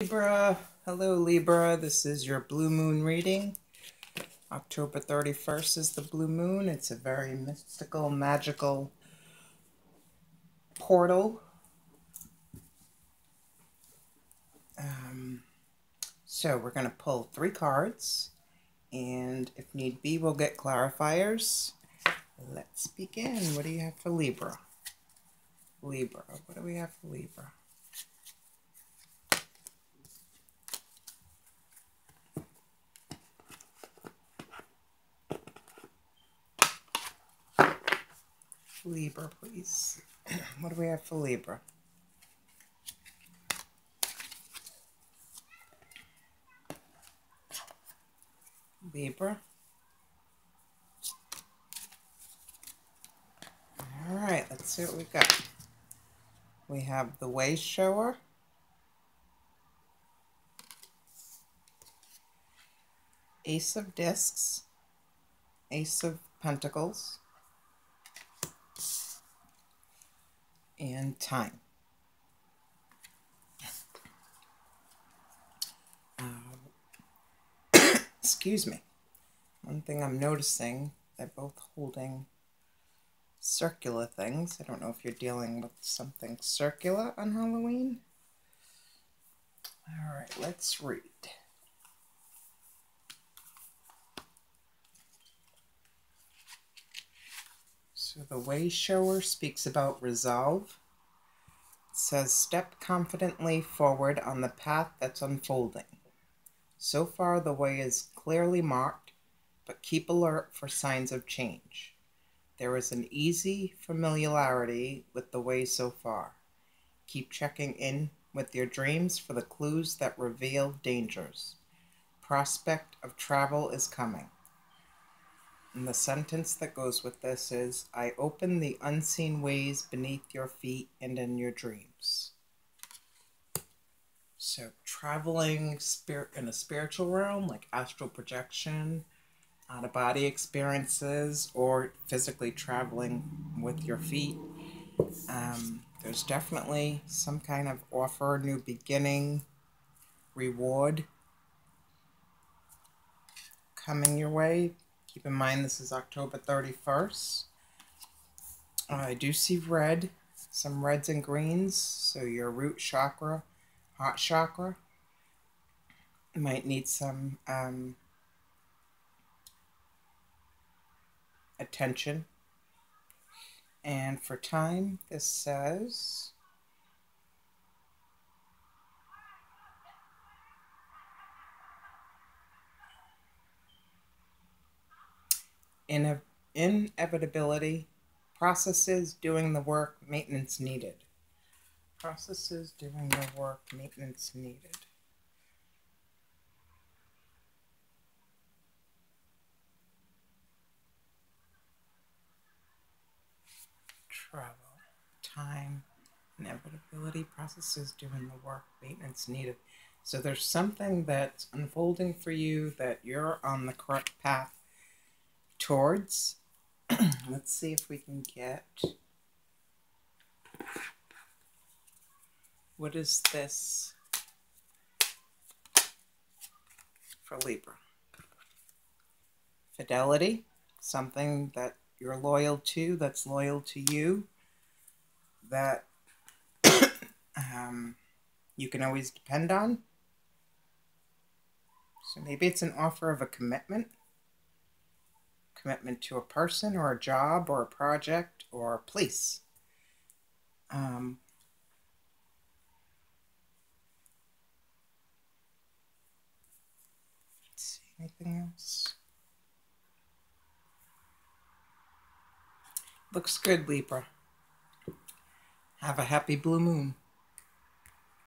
Libra, hello Libra, this is your blue moon reading. October 31st is the blue moon. It's a very mystical, magical portal. Um, so we're going to pull three cards, and if need be, we'll get clarifiers. Let's begin. What do you have for Libra? Libra, what do we have for Libra? Libra, please. what do we have for Libra? Libra. All right, let's see what we got. We have the Way Shower. Ace of Discs. Ace of Pentacles. And time. Uh, excuse me. One thing I'm noticing, they're both holding circular things. I don't know if you're dealing with something circular on Halloween. All right, let's read. So the way shower speaks about resolve. It says, step confidently forward on the path that's unfolding. So far, the way is clearly marked, but keep alert for signs of change. There is an easy familiarity with the way so far. Keep checking in with your dreams for the clues that reveal dangers. Prospect of travel is coming. And the sentence that goes with this is I open the unseen ways beneath your feet and in your dreams. So, traveling spirit in a spiritual realm, like astral projection, out of body experiences, or physically traveling with your feet. Um, there's definitely some kind of offer, new beginning, reward coming your way Keep in mind this is October 31st. Uh, I do see red, some reds and greens. So your root chakra, heart chakra, might need some um, attention. And for time, this says in inevitability, processes doing the work, maintenance needed. Processes doing the work, maintenance needed. Travel, time, inevitability, processes doing the work, maintenance needed. So there's something that's unfolding for you that you're on the correct path towards. Let's see if we can get. What is this for Libra? Fidelity, something that you're loyal to, that's loyal to you, that um, you can always depend on. So maybe it's an offer of a commitment commitment to a person or a job or a project or a place. Um, let's see, anything else? Looks good, Libra. Have a happy blue moon.